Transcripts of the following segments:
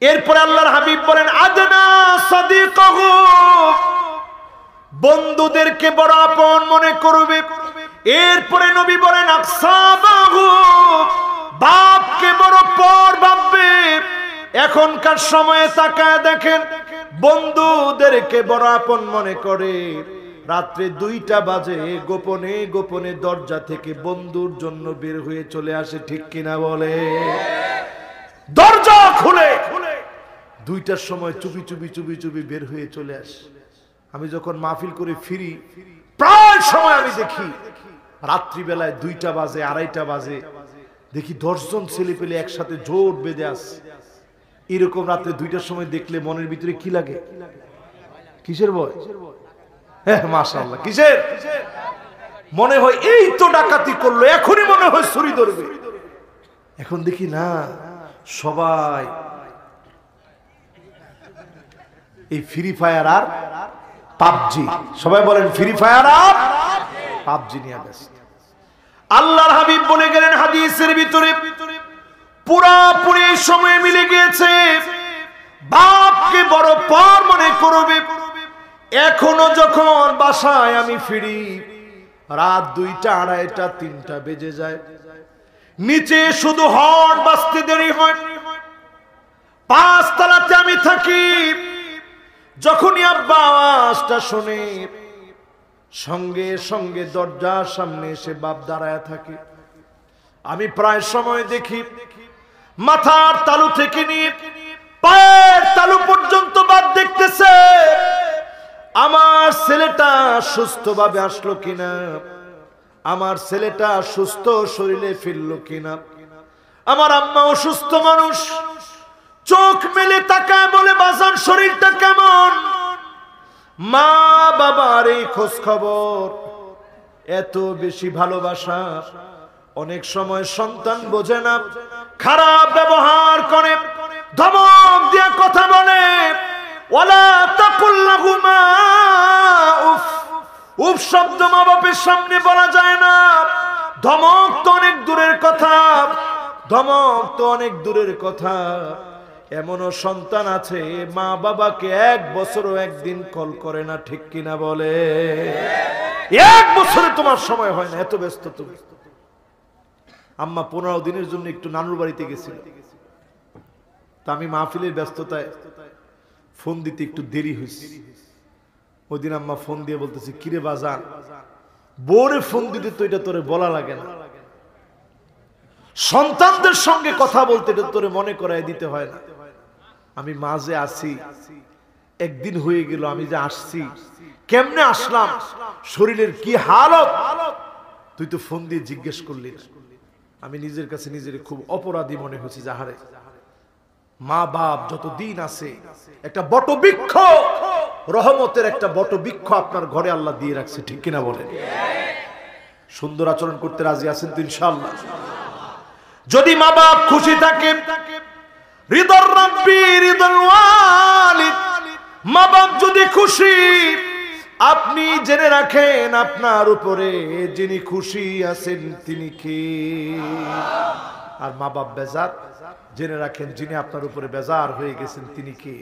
এরপরে আল্লাহর হাবিব বলেন, আদনা সাদিকাহু। বন্ধুদেরকে বড় আপন মনে করবে। এরপরে নবী বলেন বাপকে বড় পর ভাববে। এখনকার সময়ে তাকায় দেখেন, বন্ধুদেরকে বড় আপন মনে করে। রাত্রে দুইটা বাজে, গোপনে গোপনে দরজা থেকে বন্ধুর জন্য বের হয়ে চলে আসে, ঠিক কিনা বলে? দরজা খুলে। দুইটার সময় চুপি চুপি চুপি চুপি বের হয়ে চলে আসে। আমি যখন মাহফিল করে ফিরি, প্রায় সময় আমি দেখি, রাত্রিবেলায় দুইটা বাজে, আড়াইটা বাজে। দেখি দশজন ছেলে পেলে একসাথে জোর বেঁধে আসছে এরকম রাত্রে দুইটার সময় দেখলে মনের ভিতরে কি লাগে? কিসের ভয়? হ্যাঁ মাশাল্লাহ কিসের? মনে হয় এই তো ডাকাতি করল, এখনই মনে হয় ছুরি ধরবে। এখন দেখি না সবাই। এই ফ্রি ফায়ার আর পাবজি। সবাই বলেন ফ্রি ফায়ার আর পাবজি নিয়ে ব্যস্ত। আল্লাহর হাবিব বলে গেলেন হাদিসের ভিতরে, পুরাপুরি সময় মিলে গিয়েছে। বাপকে বড় পর মনে করবে। এখনও যখন বাসায় আমি ফিরি, রাত দুইটা, আড়াইটা, তিনটা বেজে যায়। নিচে শুধু হট বাঁচতে দেরি হয়। পাঁচ তলাতে আমি থাকি, যখনই আব্বা আওয়াজটা শুনে, সঙ্গে সঙ্গে দরজার সামনে এসে বাপ দাঁড়ায় থাকে। আমি প্রায় সময় দেখি, মাথার তালু থেকে নিয়ে পায়ের তালু পর্যন্ত বাদ দেখতেছে, আমার ছেলেটা সুস্থভাবে আসলো কিনা। আমার ছেলেটা সুস্থ শরীরে ফিরলো কিনা? আমার আম্মা অসুস্থ মানুষ। চোখ মেলে তাকায় বলে, বাজান, শরীরটা কেমন? মা বাবার এই খোঁজ খবর, এত বেশি ভালোবাসা। অনেক সময় সন্তান বোঝে না, খারাপ ব্যবহার করে, ধমক দিয়ে কথা বলে। ওলা তাকুল্লাহুমা উফ। উফ শব্দ মা বাপের সামনে বলা যায় না। ধমক তো অনেক দূরের কথা। ধমক তো অনেক দূরের কথা। এমনও সন্তান আছে মা বাবাকে এক বছরও একদিন কল করে না, ঠিক কিনা বলে? এক বছরে তোমার সময় হয় না, এত ব্যস্ত তুমি। আম্মা পনেরো দিনের জন্য একটু নানুর বাড়িতে গেছিল। তা আমি মাহফিলের ব্যস্ততায় ফোন দিতে একটু দেরি হয়েছে। ওই দিন আম্মা ফোন দিয়ে বলতেছে, কিরে বাজান বোরে ফোন দিতে তো এটা তোরে বলা লাগে না। সন্তানদের সঙ্গে কথা বলতে এটা তোরে মনে করায় দিতে হয় না। আমি মাঝে আসি একদিন হয়ে গেল, আমি যে আসছি, কেমনে আসলাম, শরীরের কি হালত? তুই তো ফোন দিয়ে জিজ্ঞেস করলি আমি নিজের কাছে নিজের খুব অপরাধী মনে হয়েছি, যাহারে। মা বাপ যত দিন আছে, একটা বটবৃক্ষ, রহমতের একটা বটবৃক্ষ আপনার ঘরে আল্লাহ দিয়ে রাখছে, ঠিক কিনা বলেন? সুন্দর আচরণ করতে রাজি আছেন তো ইনশাল্লাহ যদি মা বাপ খুশি থাকে হৃদর রব্বি হৃদর ওয়ালিদ মা বাপ যদি খুশি, আপনি জেনে রাখেন আপনার উপরে যিনি খুশি আছেন তিনি কে? আর মা বাপ বেজার, জেনে রাখেন যিনি আপনার উপরে বেজার হয়ে গেছেন, তিনি কে?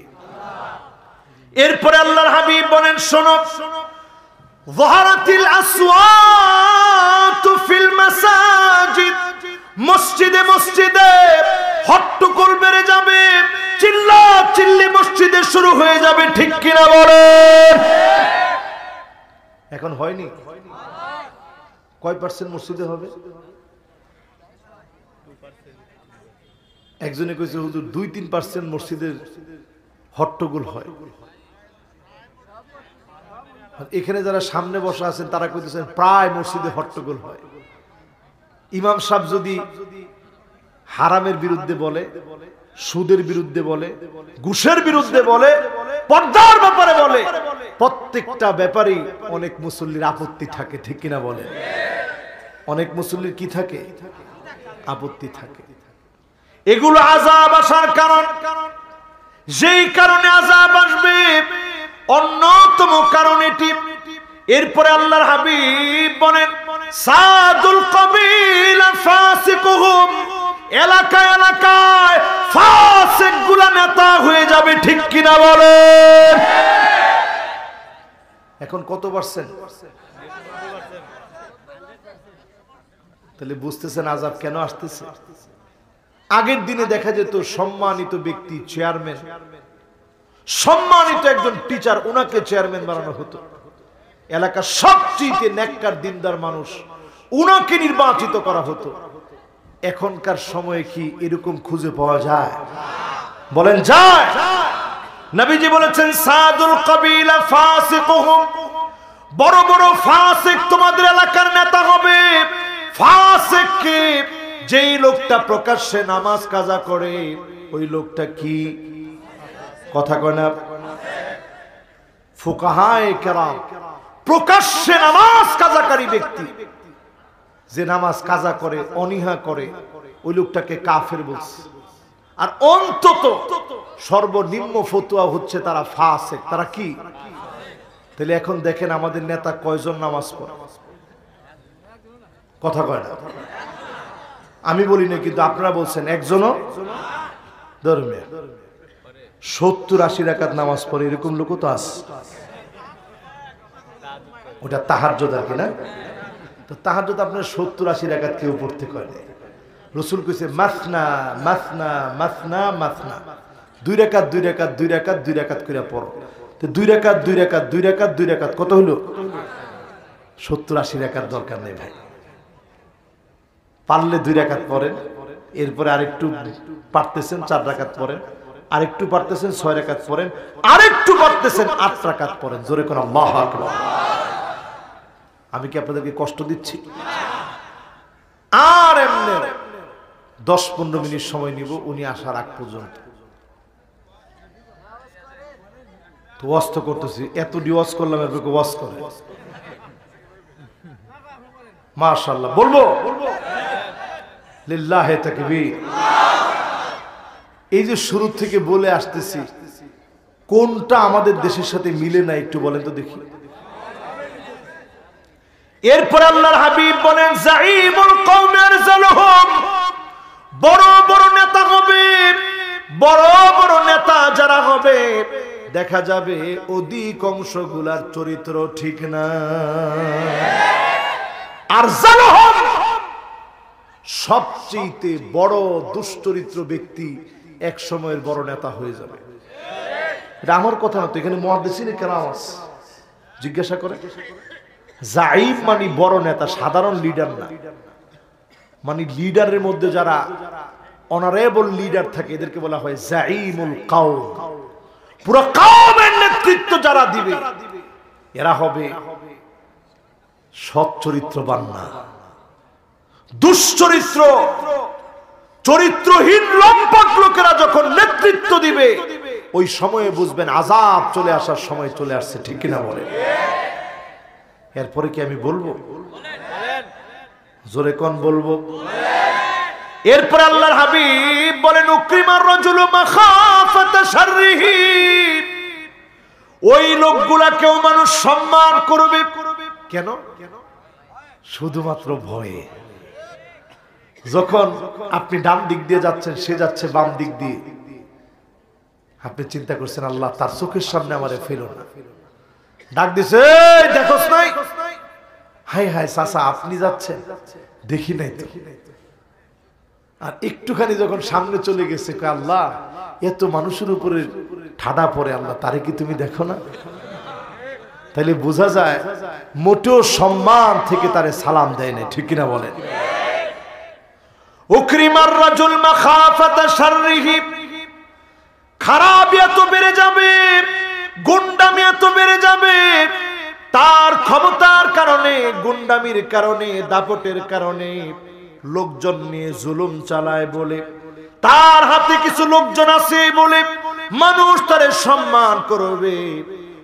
এরপরে আল্লাহর হাবিব বলেন, শোনো ওয়াহারাতিল আসওয়াতু ফিল মাসাজিদ, মসজিদে মসজিদে হট্টগোল বেড়ে যাবে, চিল্লা চিল্লি মসজিদে শুরু হয়ে যাবে, ঠিক কিনা বলেন? এখন হয়নি? কয় পার্সেন্ট মসজিদে হবে? একজনে কইছে, হুজুর, দুই তিন পার্সেন্ট মসজিদের হট্টগোল হয়। এখানে যারা সামনে বসা আছেন, তারা কইতেছেন, প্রায় মসজিদে হট্টগোল হয়। ইমাম সাহেব যদি হারামের বিরুদ্ধে বলে, সুদের বিরুদ্ধে বলে, ঘুষের বিরুদ্ধে বলে, পর্দার ব্যাপারে বলে, প্রত্যেকটা ব্যাপারেই অনেক মুসল্লির আপত্তি থাকে, ঠিক কিনা বলে অনেক মুসল্লির কি থাকে? আপত্তি থাকে। এগুলো আজাব আসার কারণ। যেই কারণে আজাব আসবে, অন্যতম কারণ এটি। এরপরে আল্লাহর হাবিব বলেন, সাদুল কবিল ফাসিকুহুম। এলাকা এলাকায় ফাসিকগুলা নেতা হয়ে যাবে, ঠিক কিনা বলেন? এখন কত পার্সেন্ট? তাহলে বুঝতেছেন আজাব কেন আসতেছে? আগের দিনে দেখা যেত সম্মানিত ব্যক্তি চেয়ারম্যান। সম্মানিত একজন টিচার ওনাকে চেয়ারম্যান বানানো হতো। এলাকার সবচেয়ে নেককার দিনদার মানুষ উনাকে নির্বাচিত করা হতো। এখনকার সময়ে কি এরকম খুঁজে পাওয়া যায়? বলেন, যায়। নবীজি বলেছেন, সাদুল কবিলা ফাসিকুহুম। বড় বড় ফাসিক তোমাদের এলাকার নেতা হবে। ফাসিককে যেই লোকটা প্রকাশ্যে নামাজ কাজা করে, ওই লোকটা কি? কথা কয় ফুকাহায়ে কেরাম, প্রকাশ্যে নামাজ কাজাকারী ব্যক্তি। যে নামাজ কাজা করে, অনিহা করে, ওই লোকটাকে কাফের বলছে। আর অন্তত সর্বনিম্ন ফতুয়া হচ্ছে তারা ফাসে তারা কি? তাহলে এখন দেখেন আমাদের নেতা কয়জন নামাজ পড়ে? কথা কয় না। আমি বলি না কিন্তু আপনারা বলছেন একজনও? ধর্মে সত্তর আশি রাকাত নামাজ পড়ে এরকম লোকও তো আছে। ওটা তাহার আর কি না? তো তাহার আপনার সত্তর আশি রাকাত কেউ পড়তে করে রসুল কইছে, মাসনা মাসনা মাসনা মাসনা। দুই রেখাত দুই রেখাত দুই রেখাত দুই রেখাত করে পড়ো। তো দুই রেখাত দুই রেখাত দুই রেখাত দুই রেখাত কত হলো সত্তর আশি রেখার দরকার নেই ভাই। পারলে দুই রেখাত পড়েন, এরপরে আরেকটু পারতেছেন, চার রাকাত পড়েন, আরেকটু পারতেছেন, ছয় রেখাত পড়েন, আরেকটু পারতেছেন, আট রাকাত পড়েন। জোরে কোন আমি কি আপনাদেরকে কষ্ট দিচ্ছি? আর এমনি দশ পনেরো মিনিট সময় নিব, উনি আসার আগ পর্যন্ত। তো ওয়াজ তো করতেছি, এত ডিওয়াজ করলাম ওয়াজ করে। মাশাল্লাহ বলব? লিল্লাহে তাকবীর। এই যে শুরু থেকে বলে আসতেছি, কোনটা আমাদের দেশের সাথে মিলে না একটু বলেন তো দেখি। এরপর আল্লাহর হাবিব বলেন, জাইমুল কওমের জালহুম বড় বড় নেতা হবে, বড় বড় নেতা যারা হবে, দেখা যাবে অধিকাংশগুলার চরিত্র ঠিক না। আর জালহুম সবচেয়ে বড় দুশ্চরিত্র ব্যক্তি এক সময়ের বড় নেতা হয়ে যাবে। আমার কথা না, তো এখানে মহাদেশিনে কেন আছে। জিজ্ঞাসা করে জাইম মানে বড় নেতা, সাধারণ লিডার না। মানে লিডারের মধ্যে যারা অনারেবল লিডার থাকে, এদেরকে বলা হয় জাইমুল কাউ পুরো কাউমের নেতৃত্ব যারা দিবে, এরা হবে সৎ চরিত্রবান না। দুশ্চরিত্র, চরিত্রহীন লম্পট লোকেরা যখন নেতৃত্ব দিবে, ওই সময়ে বুঝবেন আজাব চলে আসার সময় চলে আসছে, ঠিক কিনা বলে এরপরে কি আমি বলব? জোরে কন বলব? এরপর আল্লাহর হাবিব বলেন উকরিমার রজুল ওই মানুষ সম্মান করবে। কেন? শুধুমাত্র ভয়ে। যখন আপনি ডান দিক দিয়ে যাচ্ছেন, সে যাচ্ছে বাম দিক দিয়ে। আপনি চিন্তা করছেন, আল্লাহ তার চোখের সামনে আমারে ফেলো না। ডাক দিছে দেখোস নাই? হাই হাই, চাচা, আপনি যাচ্ছেন? দেখি নাই আর একটুখানি যখন সামনে চলে গেছে আল্লাহ, এত মানুষের উপরে ঠাডা পড়ে, আল্লাহ, তারে কি তুমি দেখো না? তাহলে বোঝা যায়, মোটেও সম্মান থেকে তারে সালাম দেয় না ঠিক কিনা বলেন? উকরিমার রাজুল মাখাফাতা শাররিহি। খারাপ এত বেড়ে যাবে গুন্ডামি এত বেড়ে যাবে। তার ক্ষমতার কারণে, গুন্ডামির কারণে, দাপটের কারণে লোকজন নিয়ে জুলুম চালায় বলে। তার হাতে কিছু লোকজন আছে বলে মানুষ তারে সম্মান করবে।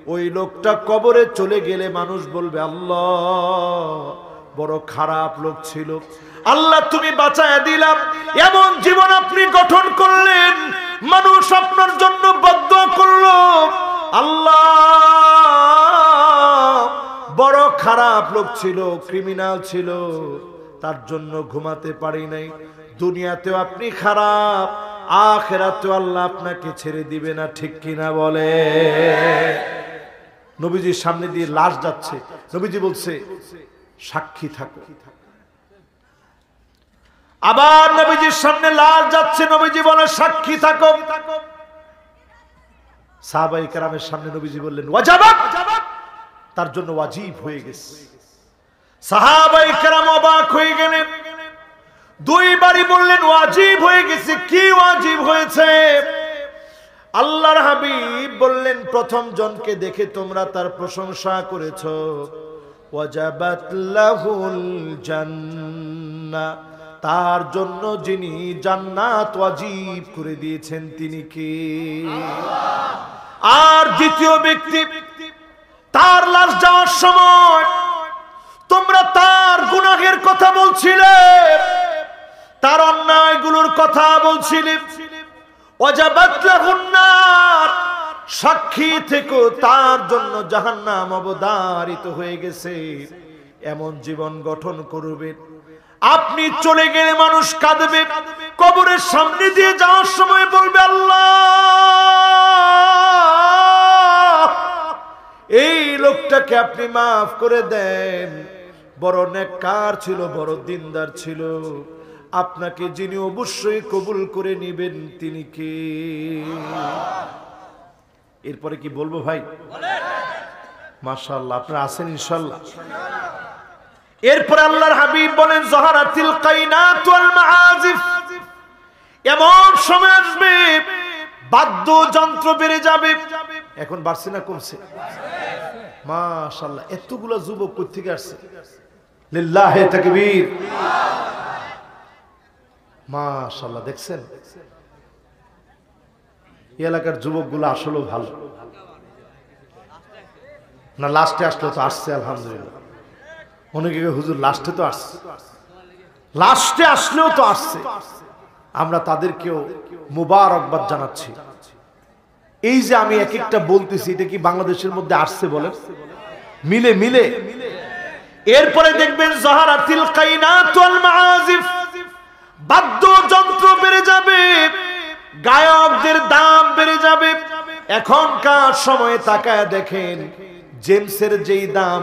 ওই লোকটা কবরে চলে গেলে মানুষ বলবে, আল্লাহ, বড় খারাপ লোক ছিল। আল্লাহ তুমি বাঁচায় দিলাম। এমন জীবন আপনি গঠন করলেন, মানুষ আপনার জন্য বদ্ধ করল। আল্লাহ, বড় খারাপ লোক ছিল ক্রিমিনাল ছিল, তার জন্য ঘুমাতে পারি নাই। দুনিয়াতেও আপনি খারাপ, আখেরাতেও আল্লাহ আপনাকে ছেড়ে দিবে না, ঠিক কিনা বলে? নবীজির সামনে দিয়ে লাশ যাচ্ছে। নবীজি বলছে, সাক্ষী থাকো। আবার নবীজির সামনে লাল যাচ্ছে, নবীজি বলে, সাক্ষী থাকো। সাহাবাই কেরামের সামনে নবীজি বললেন তার জন্য ওয়াজিব হয়ে গেছে। সাহাবাই কেরাম অবাক হয়ে গেলেন। দুইবারই বললেন, ওয়াজিব হয়ে গেছে। কি ওয়াজিব হয়েছে? আল্লাহর হাবিব বললেন, প্রথম জনকে দেখে তোমরা তার প্রশংসা করেছ। ওয়াজাবাত লাহুল জান্নাহ তার জন্য যিনি জান্নাত ওয়াজিব করে দিয়েছেন তিনি কে? আর দ্বিতীয় ব্যক্তি, তার লাশ যাওয়ার সময় তোমরা তার গুনাহের কথা বলছিলে, তার অন্যায়গুলোর কথা বলছিলে। সাক্ষী থেকে তার জন্য জাহান্নাম অবদারিত হয়ে গেছে। এমন জীবন গঠন করবে আপনি চলে গেলে মানুষ কাঁদবে। কবরের সামনে দিয়ে যাওয়ার সময় বলবে, আল্লাহ, এই লোকটাকে আপনি মাফ করে দেন। বড় নেককার ছিল, বড় দিনদার ছিল। আপনাকে যিনি অবশ্যই কবুল করে নেবেন, তিনি কে? এরপরে কি বলব ভাই? মাশাআল্লাহ, আপনারা আছেন ইনশাল্লাহ এরপরে আল্লাহর হাবিব বলেন জহারাতিল কাইনাত ওয়াল মাআজিফ এমন সময় আসবে, বাদ্যযন্ত্র বেড়ে যাবে। এখন বাড়ছে না কমছে? মাশাআল্লাহ, এতগুলা যুবক কই থেকে আসছে? লিল্লাহে তাকবীর। মাশাআল্লাহ, দেখছেন? এই এলাকার যুবকগুলো আসলেও ভালো। না, লাস্টে আসলে তো আসছে, আলহামদুলিল্লাহ। অনেকে হুজুর লাস্টে তো আসছে। লাস্টে আসলেও তো আসছে। আমরা তাদেরকেও মুবারকবাদ জানাচ্ছি। এই যে আমি এক একটা বলতেছি, এটা কি বাংলাদেশের মধ্যে আসছে বলে মিলে মিলে। এরপরে দেখবেন জাহারাতিল বাদ্যযন্ত্র বেড়ে যাবে, গায়কদের দাম বেড়ে যাবে। এখনকার সময়ে তাকায় দেখেন, জেমসের যেই দাম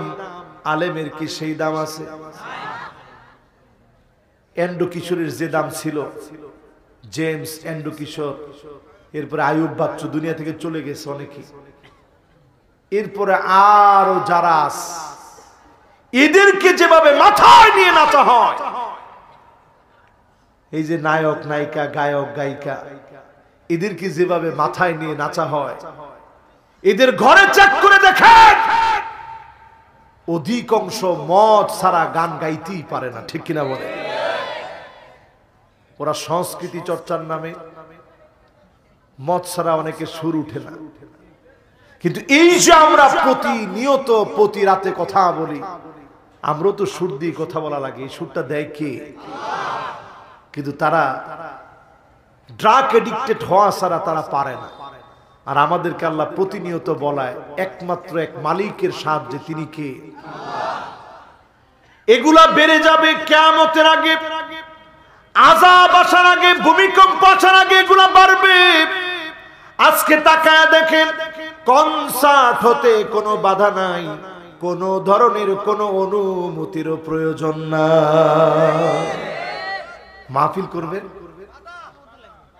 আলেমের কি সেই দাম আছে? এন্ডো কিশোরের যে দাম ছিল, জেমস এন্ডো কিশোর, এরপরে আয়ুব বাচ্চু দুনিয়া থেকে চলে গেছে অনেকে। এরপরে আরও যারা এদেরকে যেভাবে মাথায় নিয়ে নাচা হয়, এই যে নায়ক, নায়িকা, গায়ক, গায়িকা, এদেরকে যেভাবে মাথায় নিয়ে নাচা হয়, এদের ঘরে চেক করে দেখেন। অধিকাংশ মদ ছাড়া গান গাইতেই পারে না, ঠিক কিনা বলে? ওরা সংস্কৃতি চর্চার নামে মদ ছাড়া অনেকে সুর উঠে না। কিন্তু এই যে আমরা প্রতিনিয়ত প্রতি রাতে কথা বলি, আমরাও তো সুর দিয়ে কথা বলা লাগে, এই সুরটা দেয় কে? কিন্তু তারা ড্রাগ এডিক্টেড হওয়া ছাড়া তারা পারে না। আর আমাদেরকে আল্লাহ প্রতিনিয়ত বলায়, একমাত্র এক মালিকের সাহায্যে তিনি কে? এগুলা বেড়ে যাবে কেমতের আগে। আজাব আসার আগে, ভূমিকম্প আসার আগে এগুলা বাড়বে। আজকে তাকায় দেখেন, কনসার্ট হতে কোনো বাধা নাই, কোন ধরনের কোনো অনুমতির প্রয়োজন না মাহফিল করবেন?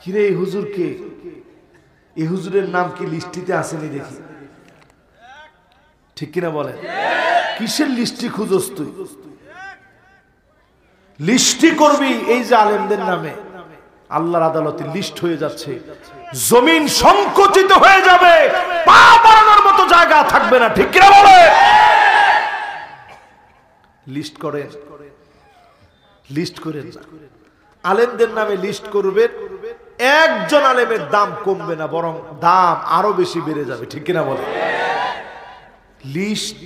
কিরে এই হুজুর কে? এই হুজুরের নাম কি লিস্টিতে আসেনি দেখি? ঠিক কিনা বলে কিসের লিস্টি খুঁজস তুই? লিস্টি করবি এই যে আলেমদের নামে। আল্লাহর আদালতে লিস্ট হয়ে যাচ্ছে। জমিন সংকুচিত হয়ে যাবে। পা বাড়ানোর মতো জায়গা থাকবে না, ঠিক কিনা বলে? লিস্ট করেন। লিস্ট করেন আলেমদের নামে লিস্ট করবে একজন আলেমের দাম কমবে না, বরং দাম আরও বেশি বেড়ে যাবে, ঠিক কিনা বলে? লিস্ট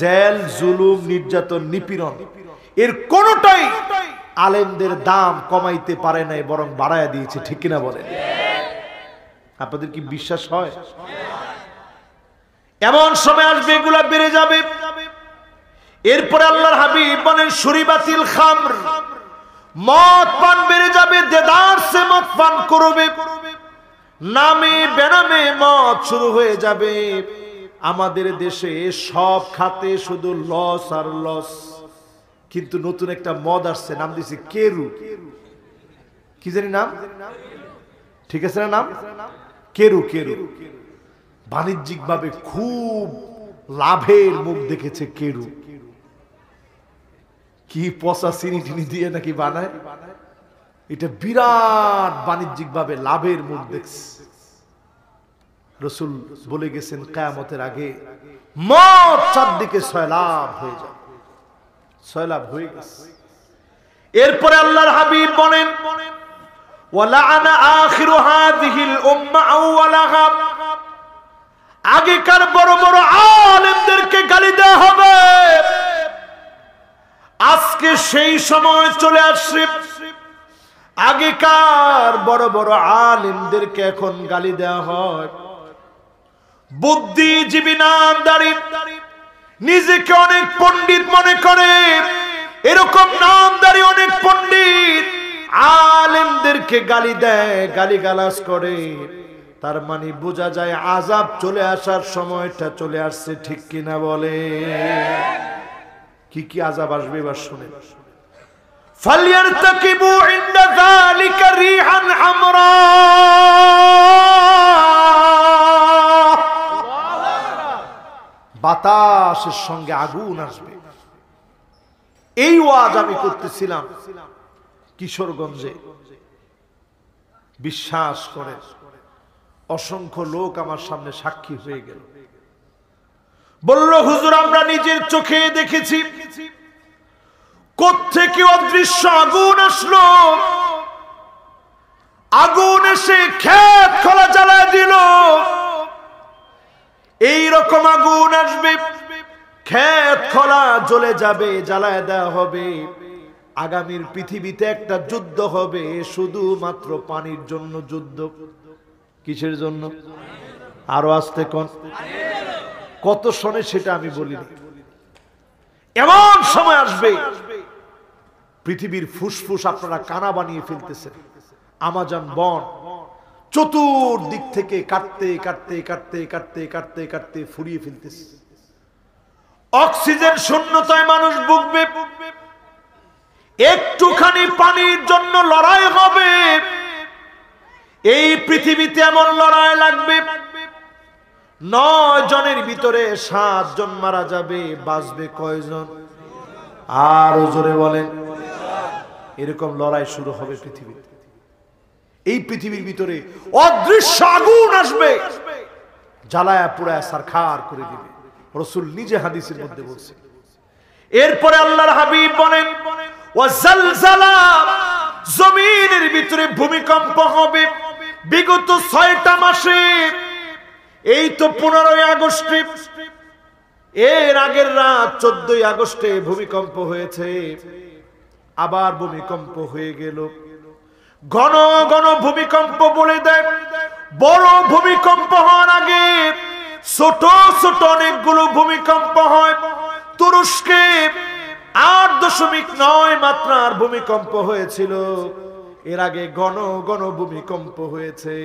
জেল, জুলুম, নির্যাতন, নিপীড়ন, এর কোনটাই আলেমদের দাম কমাইতে পারে নাই, বরং বাড়ায় দিয়েছে, ঠিক কিনা বলে আপনাদের কি বিশ্বাস হয়? এমন সময় আসবে, এগুলা বেড়ে যাবে। এরপরে আল্লাহর হাবিব বলেন, সুরিবাতিল খামর, মদ পান বেড়ে যাবে, দেদার সে মদ পান করবে। নামে, বেনামে মদ শুরু হয়ে যাবে। আমাদের দেশে সব খাতে শুধু লস আর লস। কিন্তু নতুন একটা মদ আসছে, নাম দিছে কেরু। কি জানি নাম? ঠিক আছে না নাম? কেরু কেরু। বাণিজ্যিক ভাবে খুব লাভের মুখ দেখেছে কেরু। কি পচা চিনি টিনি দিয়ে নাকি বানায়? এটা বিরাট বাণিজ্যিক ভাবে লাভের মুখ দেখছে। রসুল বলে গেছেন, কায়ামতের আগে মত চারদিকে সয়লাভ হয়ে যাবে। সয়লাভ হয়ে গেছে। এরপরে আল্লাহর হাবিব বলেন আগেকার বড় বড় আলেমদেরকে গালি দেওয়া হবে। আজকে সেই সময় চলে আসছে। আগেকার বড় বড় আলেমদেরকে এখন গালি দেওয়া হয়। বুদ্ধিজীবী নাম দাঁড়িয়ে নিজেকে অনেক পণ্ডিত মনে করে। এরকম নামদারি অনেক পণ্ডিত। আলেমদেরকে গালি দেয় গালি গালাস করে। তার মানে বোঝা যায় আজাব চলে আসার সময়টা চলে আসছে ঠিক কিনা বলে। কি কি আজাব আসবে এবার শুনে। ফালিয়ার তাকিবু ইন্দা গালিকা রিহান আমরা বাতাসের সঙ্গে আগুন আসবে। এই ওয়াজ আমি করতেছিলাম কিশোরগঞ্জে। বিশ্বাস করে অসংখ্য লোক আমার সামনে সাক্ষী হয়ে গেল। বলল, হুজুর, আমরা নিজের চোখে দেখেছি। কোথেকে অদৃশ্য আগুন আসলো? আগুন এসে খেত খোলা জ্বালায় দিল। এই রকম আগুন আসবে খেত খোলা জ্বলে যাবে, জ্বালায় দেওয়া হবে। আগামীর পৃথিবীতে একটা যুদ্ধ হবে, শুধুমাত্র পানির জন্য যুদ্ধ। কিসের জন্য? আরও আসতে কোন? কত শোনে সেটা আমি বলিনি। এমন সময় আসবে, পৃথিবীর ফুসফুস আপনারা কানা বানিয়ে ফেলতেছেন। আমাজন বন চতুর্দিক থেকে কাটতে কাটতে কাটতে কাটতে কাটতে কাটতে ফুরিয়ে ফেলতেছে। অক্সিজেন শূন্যতায় মানুষ বুকবে একটুখানি পানির জন্য লড়াই হবে। এই পৃথিবীতে এমন লড়াই লাগবে, নয় জনের ভিতরে সাত জন মারা যাবে, বাঁচবে কয়জন? আর জোরে বলেন, এরকম লড়াই শুরু হবে পৃথিবীতে। এই পৃথিবীর ভিতরে অদৃশ্য আগুন আসবে, জ্বালায়া পুরায় সারখার করে দিবে। রসুল নিজে হাদিসের মধ্যে বলছে। এরপরে আল্লাহর হাবিব বলেন জমিনের ভিতরে ভূমিকম্প হবে। বিগত ছয়টা মাসে, এই তো পনেরোই আগস্টে, এর আগের রাত চোদ্দই আগস্টে ভূমিকম্প হয়েছে। আবার ভূমিকম্প হয়ে গেল। ঘন ঘন ভূমিকম্প বলে দেয়। বড় ভূমিকম্প হওয়ার আগে ছোট ছোট অনেকগুলো ভূমিকম্প হয়। তুরস্কে আট দশমিক নয় মাত্রার ভূমিকম্প হয়েছিল। এর আগে ঘন ঘন ভূমিকম্প হয়েছে।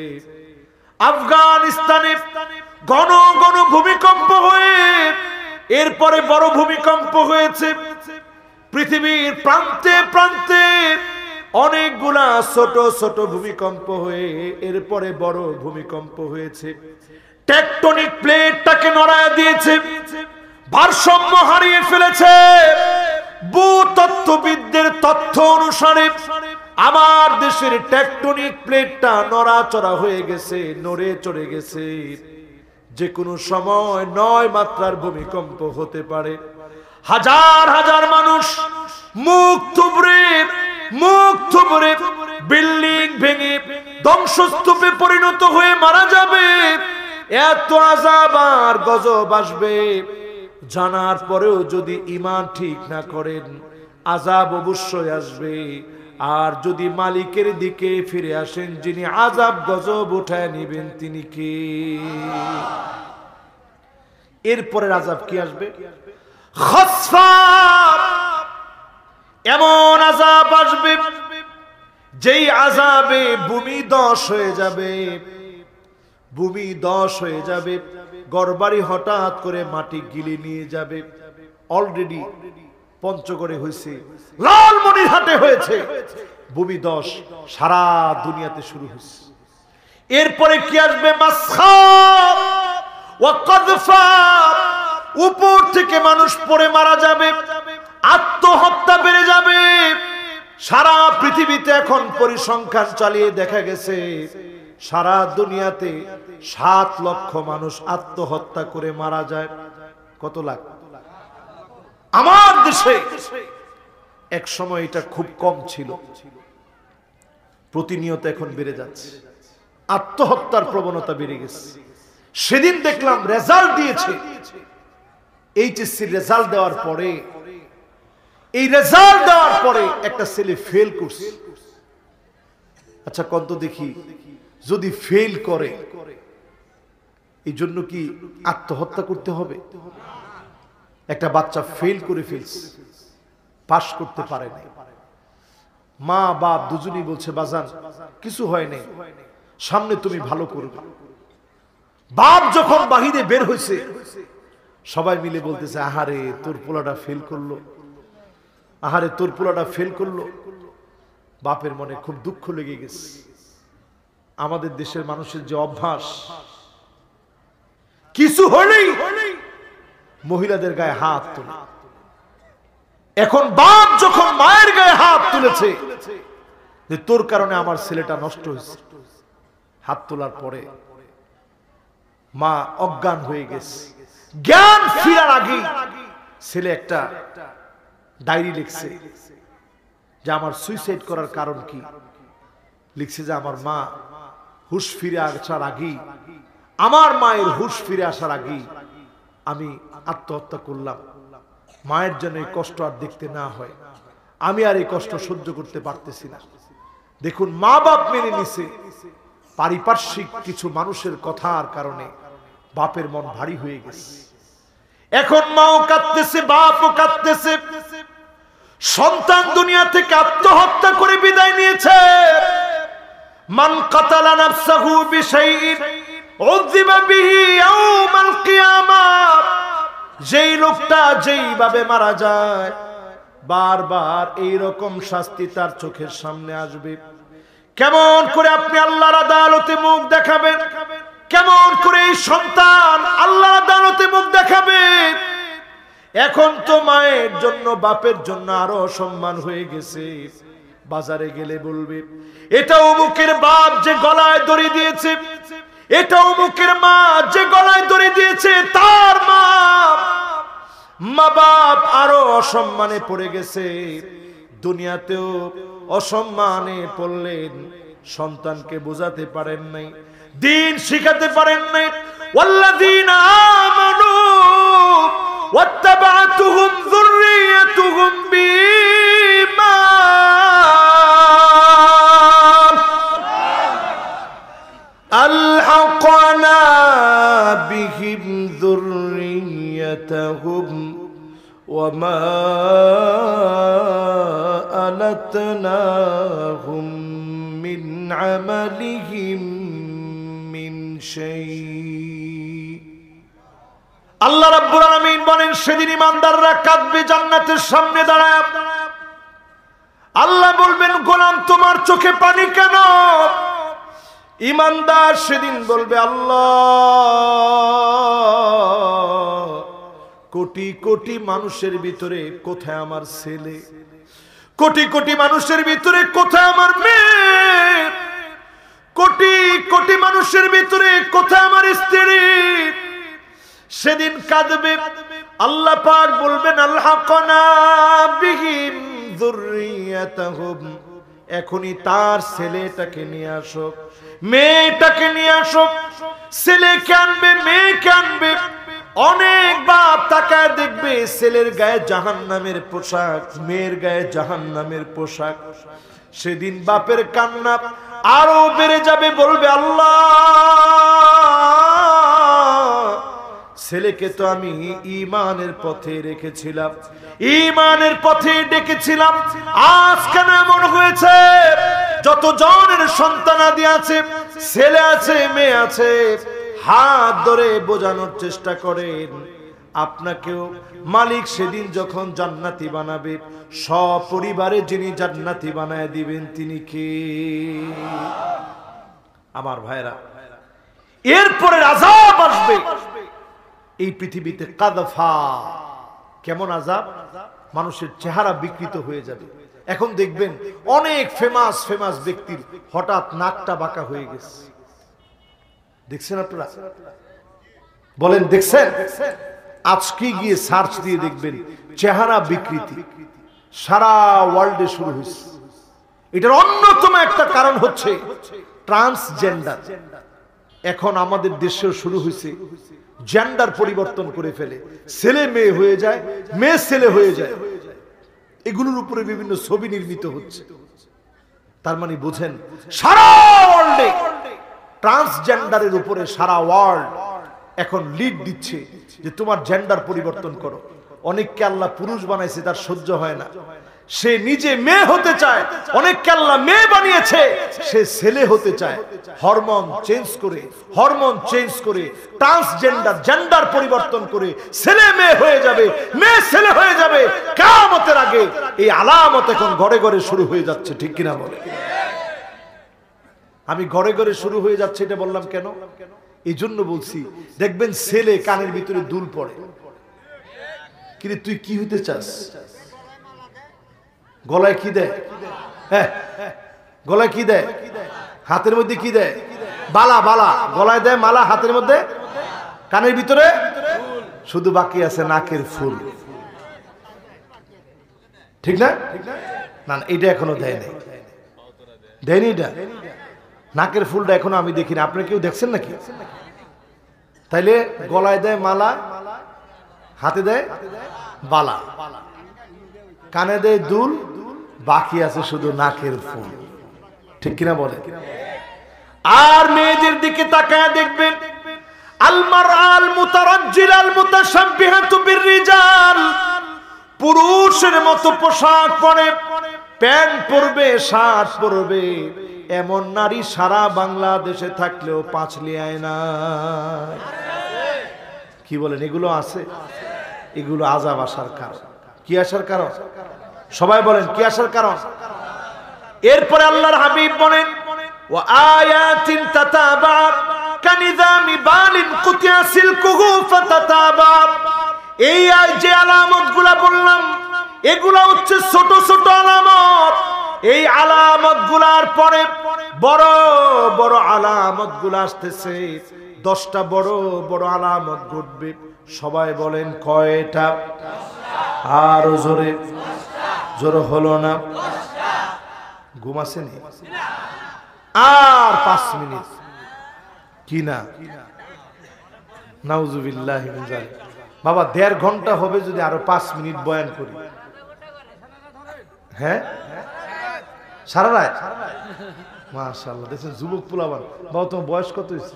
আফগানিস্তানে ঘন ঘন ভূমিকম্প হয়ে এরপরে বড় ভূমিকম্প হয়েছে। পৃথিবীর প্রান্তে প্রান্তে অনেকগুলা ছোট ছোট ভূমিকম্প হয়ে, এরপরে বড় ভূমিকম্প হয়েছে। টেকটনিক প্লেটটাকে নড়ায় দিয়েছে। ভারসাম্য হারিয়ে ফেলেছে। ভূতত্ত্ববিদদের তথ্য অনুসারে আমার দেশের টেকটনিক প্লেটটা নড়াচড়া হয়ে গেছে, নড়ে চড়ে গেছে। যে কোনো সময় নয় মাত্রার ভূমিকম্প হতে পারে। হাজার হাজার মানুষ মুখ থুবড়ে মুখ থুবড়ে, বিল্ডিং ভেঙে, ধ্বংসস্তূপে পরিণত হয়ে মারা যাবে। এত আজাব আর গজব আসবে। জানার পরেও যদি ইমান ঠিক না করেন আজাব অবশ্যই আসবে। আর যদি মালিকের দিকে ফিরে আসেন, যিনি আজাব গজব উঠায় নিবেন, তিনি কে? এরপরের আজাব কি আসবে? খসফা! এমন আজাব আসবে যেই আজাবে ভূমি দশ হয়ে যাবে। ভূমি দশ হয়ে যাবে। গড়বাড়ি হঠাৎ করে মাটি গিলে নিয়ে যাবে। অলরেডি পঞ্চগড়ে হয়েছে। লালমনির হাটে হয়েছে। ভূমি দশ সারা দুনিয়াতে শুরু হয়েছে। এরপরে কি আসবে? উপর থেকে মানুষ পড়ে মারা যাবে। আত্মহত্যা বেড়ে যাবে। সারা পৃথিবীতে এখন পরিসংখ্যান চালিয়ে দেখা গেছে, সারা দুনিয়াতে সাত লক্ষ মানুষ আত্মহত্যা করে মারা যায়। কত লাখ? আমার দেশে এক সময় এটা খুব কম ছিল। প্রতিনিয়ত এখন বেড়ে যাচ্ছে। আত্মহত্যার প্রবণতা বেড়ে গেছে। সেদিন দেখলাম রেজাল্ট দিয়েছে। এইচএসসি রেজাল্ট দেওয়ার পরে এই রেজাল্ট দেওয়ার পরে একটা ছেলে ফেল করছে। আচ্ছা কত দেখি। যদি ফেল করে, এই জন্য কি আত্মহত্যা করতে হবে? একটা বাচ্চা ফেল করে ফেলছে, পাশ করতে পারে না মা, বাপ দুজনই বলছে, বাজান, কিছু হয় নাই। সামনে তুমি ভালো করবে। বাপ যখন বাহিরে বের হয়েছে, সবাই মিলে বলতেছে, আহারে, তোর পোলাটা ফেল করল। আহারে তোর পোলাটা ফেল করল। বাপের মনে খুব দুঃখ লেগে গেছে। আমাদের দেশের মানুষের যে অভ্যাস, কিছু হলেই মহিলাদের গায়ে হাত তোলে। এখন বাপ যখন মায়ের গায়ে হাত তুলেছে, যে তোর কারণে আমার ছেলেটা নষ্ট হয়েছে। হাত তোলার পরে মা অজ্ঞান হয়ে গেছে। জ্ঞান ফিরার আগে ছেলে একটা ডায়েরি লিখছে যে আমার সুইসাইড করার কারণ কি? লিখছে যে আমার মা হুশ ফিরে আসার আগেই, আমার মায়ের হুশ ফিরে আসার আগেই আমি আত্মহত্যা করলাম। মায়ের জন্য এই কষ্ট আর দেখতে না হয়। আমি আর এই কষ্ট সহ্য করতে পারতেছি না। দেখুন, মা বাপ মেনে নিছে। পারিপার্শ্বিক কিছু মানুষের কথার কারণে বাপের মন ভারী হয়ে গেছে। এখন মাও কাঁদতেছে, বাপও কাঁদতেছে। সন্তান দুনিয়া থেকে আত্মহত্যা করে বিদায় নিয়েছে। মান কাতালা নাফসাহু বিশাইইন, উযিবা বিহি ইয়াউমাল কিয়ামাহ যেই লোকটা যেইভাবে মারা যায়, বারবার এই রকম শাস্তি তার চোখের সামনে আসবে। কেমন করে আপনি আল্লাহর আদালতে মুখ দেখাবেন? কেমন করে এই সন্তান আল্লাহ আদালতে মুখ দেখাবে? এখন তো মায়ের জন্য, বাপের জন্য আরও সম্মান হয়ে গেছে। বাজারে গেলে বলবে, এটা অমুকের বাপ যে গলায় দড়ি দিয়েছে, এটা অমুকের মা যে গলায় দড়ি দিয়েছে, তার মা মা বাপ আরও অসম্মানে পড়ে গেছে। দুনিয়াতেও অসম্মানে পড়লেন, সন্তানকে বোঝাতে পারেন নাই, দিন শিখাতে পারেন নাই والذين آمنوا واتبعتهم ذريتهم بإيمان. ألحقنا بهم ذريتهم وما ألتناهم من عملهم আল্লাহ রাব্বুল আলামিন বলেন, সেদিন ইমানদাররা কাঁদবে, জান্নাতের সামনে দাঁড়ায়। আল্লাহ বলবেন, গোলাম, তোমার চোখে পানি কেন? ইমানদার সেদিন বলবে, আল্লাহ, কোটি কোটি মানুষের ভিতরে কোথায় আমার ছেলে? কোটি কোটি মানুষের ভিতরে কোথায় আমার মেয়ে? কোটি কোটি মানুষের ভিতরে কোথায় আমার স্ত্রী? সেদিন কাঁদবে। আল্লাহ পাক বলবেন এখনই তার ছেলেটাকে নিয়ে আসো। মেয়েটাকে নিয়ে আসো। ছেলেকে আনবে, মেয়েকে আনবে। অনেক বাপ তাকায় দেখবে, ছেলের গায়ে জাহান নামের পোশাক, মেয়ের গায়ে জাহান নামের পোশাক। সেদিন বাপের কান্না আরও বেড়ে যাবে বলবে আল্লাহ। ছেলেকে তো আমি ইমানের পথে রেখেছিলাম। ইমানের পথে ডেকেছিলাম। আজ কেন এমন হয়েছে? যত জনের সন্তানাদি আছে, ছেলে আছে, মেয়ে আছে, হাত ধরে বোঝানোর চেষ্টা করেন। আপনাকেও মালিক সেদিন যখন জান্নাতি বানাবে, সপরিবারে যিনি জান্নাতি বানায় দিবেন তিনি কে? আমার ভাইরা এরপরে আজাব আসবে। এই পৃথিবীতে কাদফা, কেমন আজাব মানুষের চেহারা বিকৃত হয়ে যাবে। এখন দেখবেন অনেক ফেমাস ফেমাস ব্যক্তির হঠাৎ নাকটা বাঁকা হয়ে গেছে। দেখছেন আপনারা? বলেন, দেখছেন? আজকে গিয়ে সার্চ দিয়ে দেখবেন চেহারা বিকৃতি। সারা ওয়ার্ল্ডে শুরু হয়েছে। এটার অন্যতম একটা কারণ হচ্ছে ট্রান্সজেন্ডার এখন আমাদের দেশেও শুরু হয়েছে জেন্ডার পরিবর্তন করে ফেলে। ছেলে মেয়ে হয়ে যায়, মেয়ে ছেলে হয়ে যায়। এগুলোর উপরে বিভিন্ন ছবি নির্মিত হচ্ছে। তার মানে বুঝেন, সারা ওয়ার্ল্ডে ট্রান্সজেন্ডারের উপরে সারা ওয়ার্ল্ড এখন লিড দিচ্ছে যে তোমার জেন্ডার পরিবর্তন করো। অনেককে আল্লাহ পুরুষ বানাইছে, তার সহ্য হয় না। সে নিজে মেয়ে হতে চায়, অনেককে আল্লাহ মেয়ে বানিয়েছে, সে ছেলে হতে চায়। হরমোন চেঞ্জ করে, হরমোন চেঞ্জ করে ট্রান্সজেন্ডার জেন্ডার পরিবর্তন করে, ছেলে মেয়ে হয়ে যাবে, মেয়ে ছেলে হয়ে যাবে। কামতের আগে এই আলামত এখন ঘরে ঘরে শুরু হয়ে যাচ্ছে, ঠিক কিনা বলে? আমি ঘরে ঘরে শুরু হয়ে যাচ্ছে, এটা বললাম কেন? এই জন্য বলছি, দেখবেন ছেলে কানের ভিতরে দুল পড়ে। কিন্তু তুই কি হতে চাস? গলায় কি দেয়? হ্যাঁ গলায় কি দেয়? হাতের মধ্যে কি দেয়? বালা বালা। গলায় দেয় মালা, হাতের মধ্যে? কানের ভিতরে? শুধু বাকি আছে নাকের ফুল। ঠিক না না, এটা এখনও দেয় নাই। দেয়নি এটা? নাকের ফুলটা এখনও আমি দেখিনি। আপনি কেউ দেখছেন নাকি? তাইলে গলায় দেয় মালা, হাতে দেয় বালা। কানে দেয় দুল, বাকি আছে শুধু নাকের ফুল। ঠিক কিনা বলে আর মেয়েদের দিকে তাকায় দেখবেন, আলমার আল মুতারাজ্জিল পুরুষের মতো পোশাক পরে, প্যান্ট পরবে, শার্ট পরবে। এমন নারী সারা বাংলাদেশে থাকলেও পাঁচ লিয়ায় না। কি বলেন, এগুলো আছে? এগুলো আজাব আসার কারণ। কি আসার কারণ? সবাই বলেন, কি আসার কারণ? এরপরে আল্লাহর হাবিব বলেন ও আয়াতিন তাতাবা কানিজামি বালিন কুতিয়া সিলকুহু ফাতাতাবা। এই আয় যে আলামতগুলা বললাম, এগুলা হচ্ছে ছোট ছোট আলামত। এই আলামতগুলার পরে বড় বড় আলামতগুলা আসতেছে। দশটা বড় বড় আলামত ঘটবে। সবাই বলেন কয়টা? আর জোরে। জোর হলো না। ঘুমাসেনি আর পাঁচ মিনিট। কি না? নাউজুবিল্লাহ বাবা, দেড় ঘণ্টা হবে যদি আরও পাঁচ মিনিট বয়ান করি। হ্যাঁ? সারা রায় মাশাল্লাহ দেখছেন যুবক পুলাবান। বাবা, তোমার বয়স কত হয়েছে?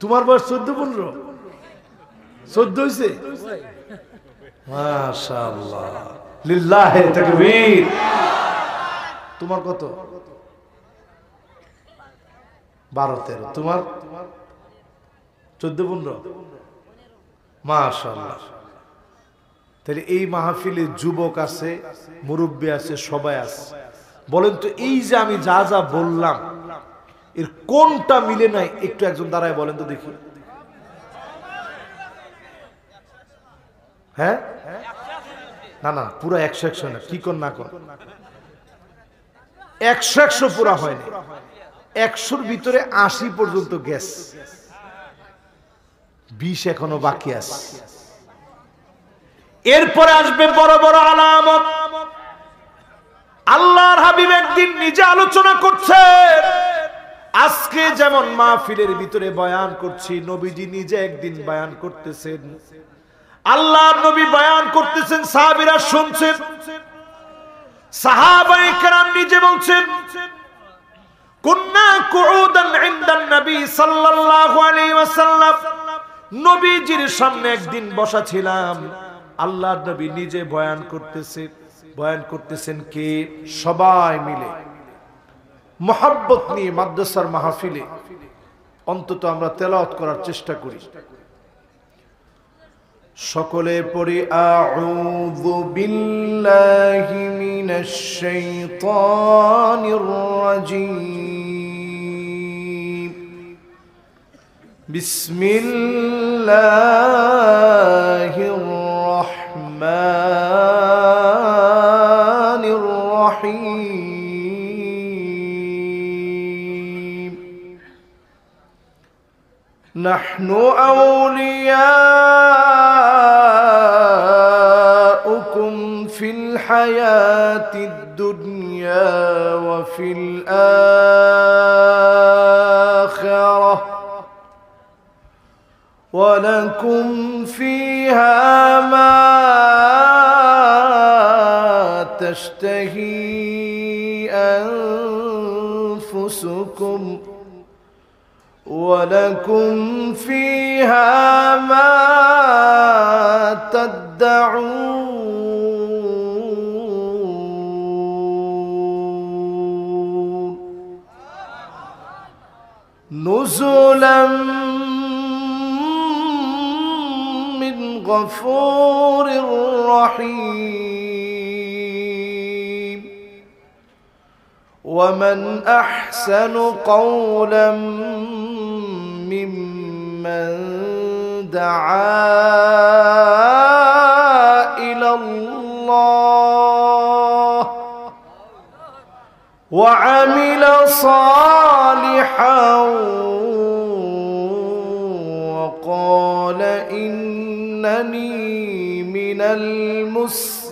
তোমার বয়স চোদ্দ, পনেরো? চোদ্দ হয়েছে? মাশাল্লাহ লিল্লাহে তাকবীর। তোমার কত? বারো, তেরো। তোমার? চোদ্দ, পনেরো? মাশাল্লাহ তাহলে এই মাহফিলে যুবক আছে, মুরব্বী আছে, সবাই আছে। বলেন তো, এই যে আমি যা যা বললাম, এর কোনটা মিলে নাই? একটু একজন দাঁড়ায় বলেন তো দেখি। হ্যাঁ? না না, পুরো একশো একশো না, কি কর না কর। একশো একশো পুরা হয়নি। একশোর ভিতরে আশি পর্যন্ত গ্যাস বিশ এখনও বাকি আছে। এরপরে আসবে বড় বড় আলামত। আল্লাহর হাবিব একদিন নিজে আলোচনা করছে। আজকে যেমন মাহফিলের ভিতরে বয়ান করছি, নবীজি নিজে একদিন বয়ান করতেছেন। আল্লাহর নবী বয়ান করতেছেন, সাহাবীরা শুনছেন। সাহাবায়ে কেরাম নিজে বলছেন, কুন্না কুউদান ইনদান নবী সাল্লাল্লাহু আলাইহি ওয়াসাল্লাম, নবীজির সামনে একদিন বসা ছিলাম। আল্লাহর নবী নিজে বয়ান করতেছে বয়ান করতেছেন কে? সবাই মিলে। মহাব্বত নিয়ে মাদ্রাসার মাহফিলে অন্তত আমরা তেলাওয়াত করার চেষ্টা করি। সকলে পড়ি, আউযু বিল্লাহি মিনাশ শাইতানির রাজীম। বিসমিল্লাহির الرحمن الرحيم. نحن أولياؤكم في الحياة الدنيا وفي الآخرة. ولكم فيها تشتهي أنفسكم ولكم فيها ما تدعون. نزلا من غفور رحيم. ومن احسن قولا ممن دعا إلى الله وعمل صالحا وقال انني من المسلمين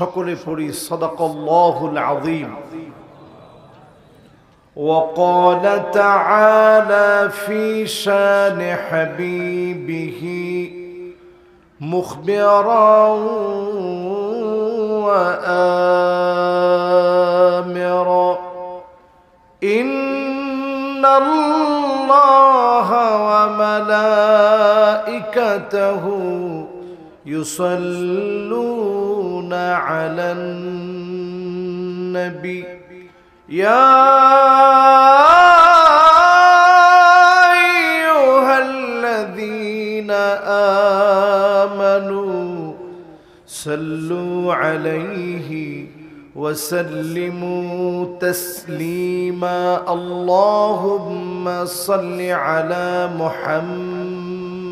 সকলে পড়ি সদাকল্লাহুল আযীম وقال تعالى في شان حبيبه مخبرا وآمرا إن الله وملائكته يصلون على النبي. يا أيها الذين آمنوا صلوا عليه وسلموا تسليما. اللهم صل على محمد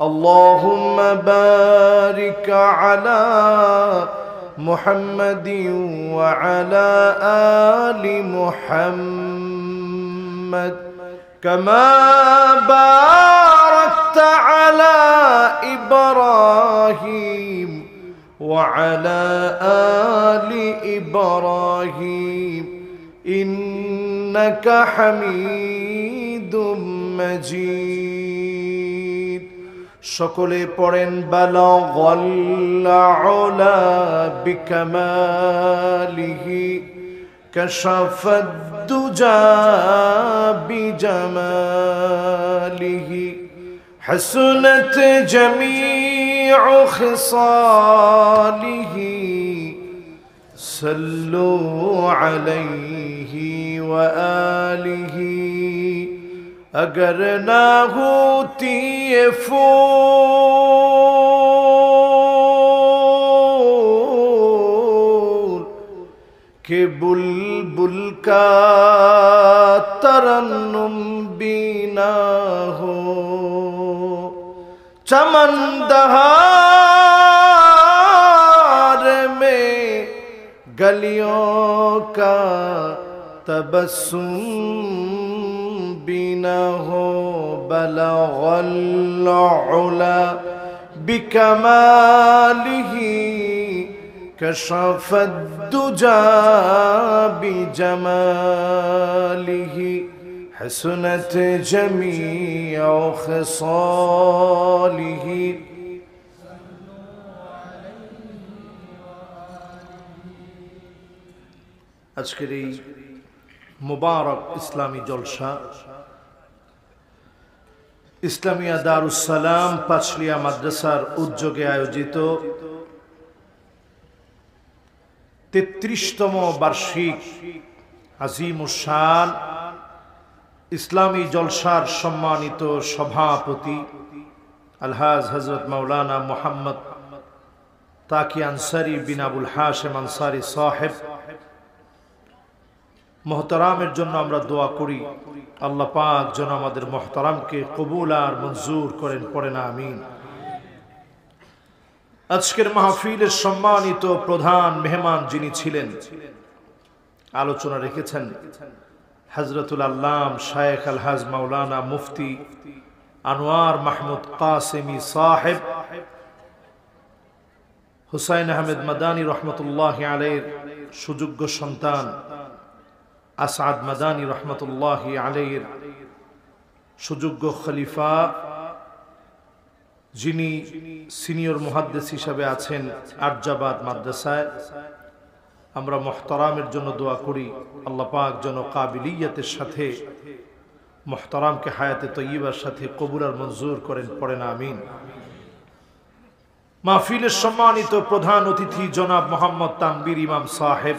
اللهم بارك على محمد وعلى آل محمد. كما باركت على إبراهيم وعلى آل إبراهيم. إنك حميد مجيد. সকলে পড়েন বালা বিকামালিহি كشف الدجى بجماله حسنت جميع خصاله صلوا عليه وآله اگر نہ ہوتی یہ پھول کہ بلبل کا ترنم بھی نہ ہو۔ چمن دہار میں گلیوں کا تبسم إنه بلغ العلا بكماله كشف الدجى بجماله حسنت جميع خصاله. اشكري مبارك اسلامي جلشا ইসলামিয়া দারুসালাম পাঁচলিয়া মাদ্রাসার উদ্যোগে আয়োজিত তেত্রিশতম বার্ষিক আজিম শান ইসলামী জলসার সম্মানিত সভাপতি আলহাজ হজরত মৌলানা মোহাম্মদ তাকি আনসারি বিন আবুল হাশেম আনসারি সাহেব মহতারামের জন্য আমরা দোয়া করি। আল্লাহ পাক যেন আমাদের মহতারামকে কবুল আর মঞ্জুর করেন, পড়ে না, আমিন। আজকের মাহফিলের সম্মানিত প্রধান মেহমান যিনি ছিলেন, আলোচনা রেখেছেন হজরতুল আল্লাম শায়েখ আলহাজ মাওলানা মুফতি আনোয়ার মাহমুদ কাসেমি সাহেব, হুসাইন আহমেদ মাদানী রহমতুল্লাহ আলের সুযোগ্য সন্তান আসাদ মাদানী রহমতুল্লাহ আলের সুযোগ্য খলিফা, যিনি সিনিয়র মুহাদ্দেস হিসাবে আছেন আর্যাবাদ মাদ্রাসায়। আমরা মহতারামের জন্য দোয়া করি, আল্লাহ পাক যেন কাবিলিয়াতের সাথে, মহতারামকে হায়াতে তৈবার সাথে কবুলার মঞ্জুর করেন, পড়েন, আমিন। মাহফিলের সম্মানিত প্রধান অতিথি জনাব মোহাম্মদ তানবির ইমাম সাহেব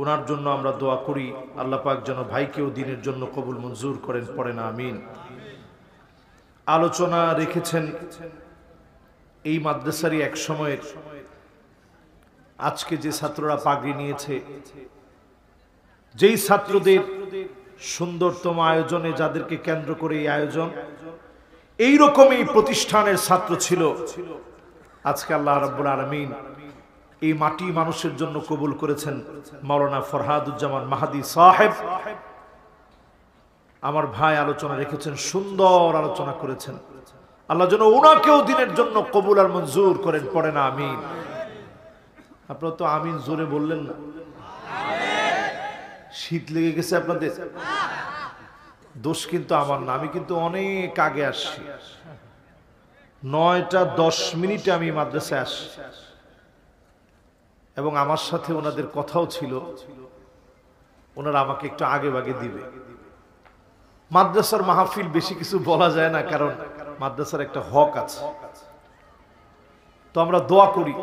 ওনার জন্য আমরা দোয়া করি, আল্লাহ পাক যেন ভাইকেও দিনের জন্য কবুল মঞ্জুর করেন, পড়েন, আমিন। আলোচনা রেখেছেন এই মাদ্রাসারই এক সময়ের। আজকে যে ছাত্ররা পাগড়ি নিয়েছে, যেই ছাত্রদের সুন্দরতম আয়োজনে যাদেরকে কেন্দ্র করে এই আয়োজন এইরকম এই প্রতিষ্ঠানের ছাত্র ছিল। আজকে আল্লাহ রব্বুল আলমিন এই মাটি মানুষের জন্য কবুল করেছেন মৌলানা ফরহাদুজ্জামান মাহাদি সাহেব। আমার ভাই আলোচনা রেখেছেন, সুন্দর আলোচনা করেছেন। আল্লাহ যেন ওনাকেও দিনের জন্য কবুল আর মঞ্জুর করেন, পড়ে না, আমিন। আপনারা তো আমিন জোরে বললেন না। শীত লেগে গেছে আপনাদের? দোষ কিন্তু আমার না, আমি কিন্তু অনেক আগে আসছি। নয়টা দশ মিনিটে আমি মাদ্রাসায় আসছি। এবং আমার সাথে ওনাদের কথাও ছিল। ওনারা আমাকে একটু আগে বাগে দিবে। মাদ্রাসার মাহফিল বেশি কিছু বলা যায় না, কারণ মাদ্রাসার একটা হক আছে। তো আমরা দোয়া করি।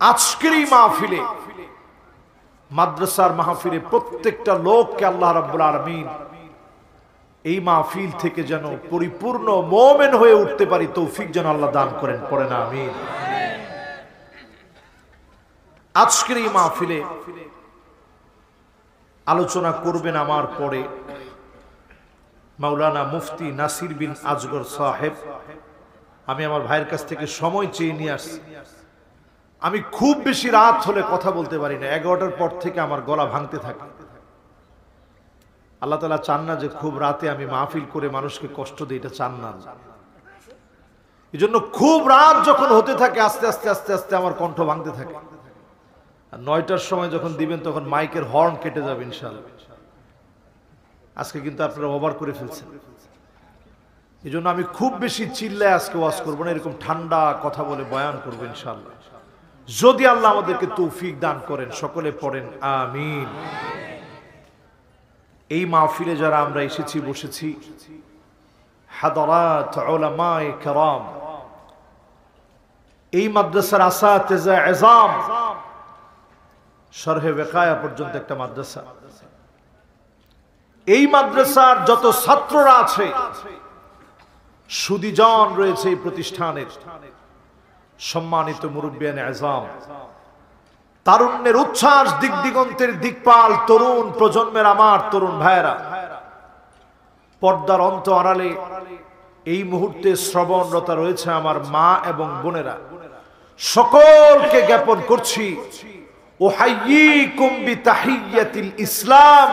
আজকের এই মাহফিলে, মাদ্রাসার মাহফিলে প্রত্যেকটা লোককে আল্লাহ রাব্বুল আলামিন এই মাহফিল থেকে যেন পরিপূর্ণ মোমেন হয়ে উঠতে পারি, তৌফিক যেন আল্লাহ দান করেন, পড়ে না, আমিন। আজকের এই মাহফিলে আলোচনা করবেন আমার পরে মাওলানা মুফতি নাসির বিন আজগর সাহেব। আমি আমার ভাইয়ের কাছ থেকে সময় চেয়ে নিয়ে আসছি। আমি খুব বেশি রাত হলে কথা বলতে পারি না, এগারোটার পর থেকে আমার গলা ভাঙতে থাকে। আল্লাহ তালা চান না যে খুব রাতে আমি মাহফিল করে মানুষকে কষ্ট দিই এটা চান না। এই জন্য খুব রাত যখন হতে থাকে, আস্তে আস্তে আস্তে আস্তে আমার কণ্ঠ ভাঙতে থাকে। আর নয়টার সময় যখন দিবেন, তখন মাইকের হর্ন কেটে যাবে ইনশাল্লাহ আজকে কিন্তু আপনারা ওভার করে ফেলছেন। এই জন্য আমি খুব বেশি চিল্লায় আজকে ওয়াজ করব না, এরকম ঠান্ডা কথা বলে বয়ান করব ইনশাল্লাহ যদি আল্লাহ আমাদেরকে তৌফিক দান করেন, সকলে পড়েন, আমিন। এই মাহফিলে যারা আমরা এসেছি, বসেছি এই মাদ্রাসার আসা তেজা এজাম সরহে বেকায়া পর্যন্ত একটা মাদ্রাসা। এই মাদ্রাসার যত ছাত্ররা আছে, সুদীজন রয়েছে এই প্রতিষ্ঠানের। সম্মানিত মুরব্বিয়ান আজাম, তারুণ্যের উচ্ছ্বাস দিক দিগন্তের দিকপাল, তরুণ প্রজন্মের আমার তরুণ ভাইয়েরা, পর্দার অন্ত আড়ালে এই মুহূর্তে শ্রবণরতা রয়েছে আমার মা এবং বোনেরা। সকলকে জ্ঞাপন করছি أحييكم بتحية الإسلام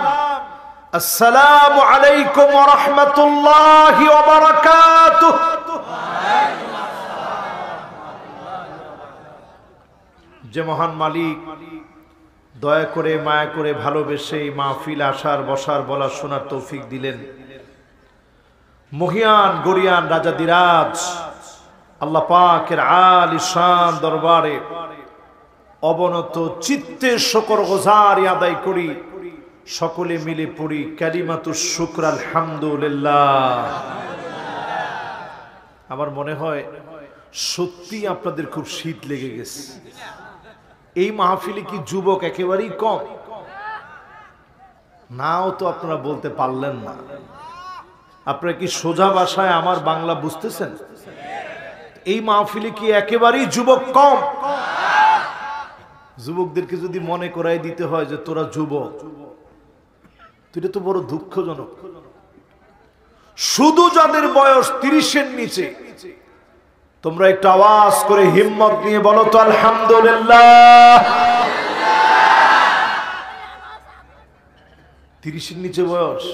السلام عليكم ورحمة الله وبركاته যে মহান মালিক, দয়া করে, মায়া করে ভালোবেসে এই মাহফিল আসার, বসার বলা শোনার তৌফিক দিলেন। মহিয়ান, গরিয়ান, রাজা দিরাজ, আল্লাহ পাকের আলিশান দরবারে অবনত চিত্তে শকর গোজারি আদায় করি। সকলে মিলে পড়ি কালিমাতু শুক্র, আলহামদুলিল্লাহ। আমার মনে হয় সত্যি আপনাদের খুব শীত লেগে গেছে। এই মাহফিলে কি যুবক একেবারেই কম? নাও তো আপনারা বলতে পারলেন না। আপনারা কি সোজা ভাষায় আমার বাংলা বুঝতেছেন? এই মাহফিলে কি একেবারেই যুবক কম? যুবকদেরকে যদি মনে করাই দিতে হয় যে তোরা যুবক এটা তো বড় দুঃখজনক। শুধু যাদের বয়স তিরিশের নিচে, তোমরা একটু আওয়াজ করে হিম্মত নিয়ে বলো তো, আলহামদুলিল্লাহ। তিরিশের নিচে বয়স,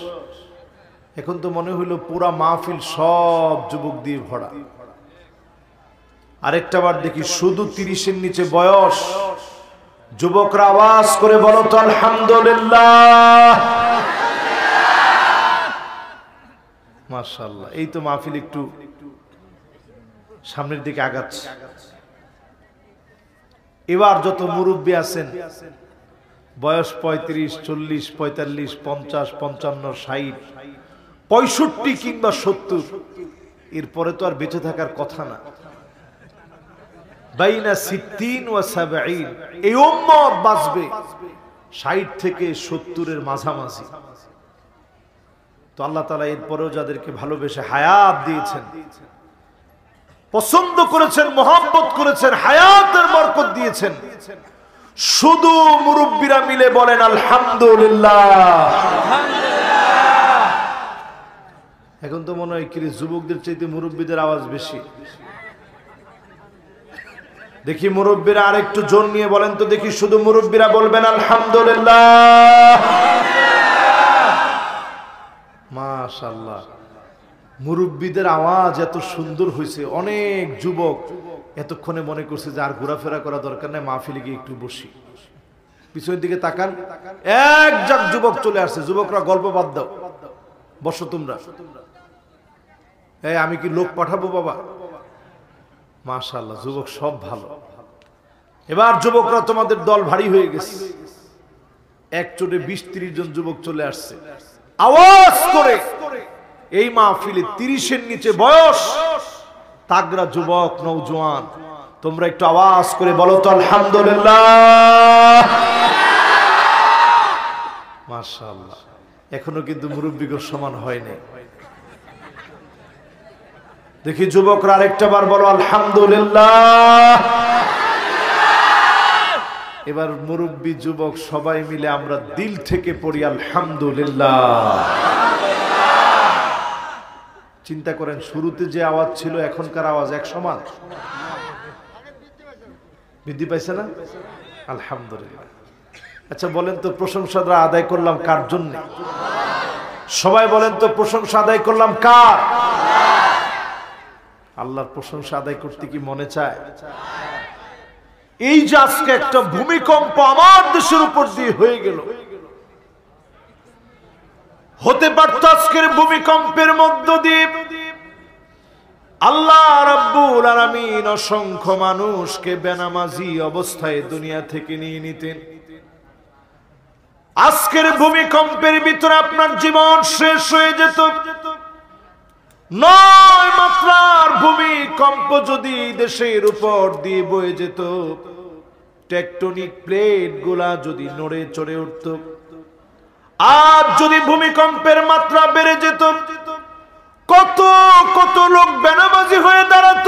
এখন তো মনে হইল পুরা মাহফিল সব যুবক দিয়ে ভরা। আরেকটা বার দেখি, শুধু তিরিশের নিচে বয়স যুবকরা আওয়াজ করে বলো তো, আলহামদুলিল্লাহ। মাশাল্লাহ এই তো মাহফিল একটু সামনের দিকে আগাচ্ছে। এবার যত মুরব্বী আছেন, বয়স পঁয়ত্রিশ, চল্লিশ, পঁয়তাল্লিশ, পঞ্চাশ, পঞ্চান্ন, ষাট, পঁয়ষট্টি কিংবা সত্তর, এরপরে তো আর বেঁচে থাকার কথা না। সত্তরের যাদেরকে ভালোবেসে হায়াত পছন্দ করেছেন মোহাম্মত করেছেন, হায়াতের বরকত দিয়েছেন, শুধু মুরব্বীরা মিলে বলেন, আলহামদুলিল্লাহ। এখন তো মনে হয় কি যুবকদের চাইতে মুরব্বীদের আওয়াজ বেশি। দেখি মুরব্বীরা আরেকটু জোর নিয়ে বলেন তো দেখি শুধু মুরব্বীরা বলবেন, আলহামদুলিল্লাহ। মাশাল্লাহ মুরব্বীদের আওয়াজ এত সুন্দর হয়েছে অনেক যুবক এতক্ষণে মনে করছে যে আর ঘোরাফেরা করা দরকার নেই, মাহফিলে গিয়ে একটু বসি। পিছনের দিকে তাকান এক যাক যুবক চলে আসছে, যুবকরা গল্প বাদ দাও। বসো তোমরা। এই, আমি কি লোক পাঠাবো বাবা? মাশাল্লাহ যুবক সব ভালো। এবার যুবকরা তোমাদের দল ভারী হয়ে গেছে। এক চোটে বিশ ত্রিশ জন যুবক চলে আসছে। আওয়াজ করে এই মাহফিলে তিরিশের নিচে বয়স। তাগরা যুবক নৌজওয়ান তোমরা একটু আওয়াজ করে বলো তো, আলহামদুলিল্লাহ। মাশাআল্লাহ, এখনও কিন্তু মুরব্বীগর সমান হয়নি দেখি যুবকরা আরেকটা বার বলো, আলহামদুলিল্লাহ। এবার মুরব্বী যুবক সবাই মিলে আমরা দিল থেকে পড়ি, আলহামদুলিল্লাহ। চিন্তা করেন, শুরুতে যে আওয়াজ ছিল, এখনকার আওয়াজ এক সমান? বৃদ্ধি পাইছে না? আলহামদুলিল্লাহ। আচ্ছা বলেন তো, প্রশংসাটা আদায় করলাম কার জন্য? সবাই বলেন তো, প্রশংসা আদায় করলাম কার? আল্লাহর প্রশংসা আদায় করতে কি মনে চায়? এই যে আজকে একটা ভূমিকম্প আমার দেশের উপর দিয়ে হয়ে গেল। হতে পারত আজকের ভূমিকম্পের মধ্য দিয়ে। আল্লাহ রাব্বুল আলামিন অসংখ্য মানুষকে বেনামাজি অবস্থায় দুনিয়া থেকে নিয়ে নিতেন। আজকের ভূমিকম্পের ভিতরে আপনার জীবন শেষ হয়ে যেত। নয় মাত্রার ভূমিকম্প যদি দেশের উপর দিয়ে বয়ে যেত টেকটনিক প্লেটগুলা যদি নড়ে চড়ে উঠত, আজ যদি ভূমিকম্পের মাত্রা বেড়ে যেত, কত কত লোক বেনামাজি হয়ে দাঁড়াত।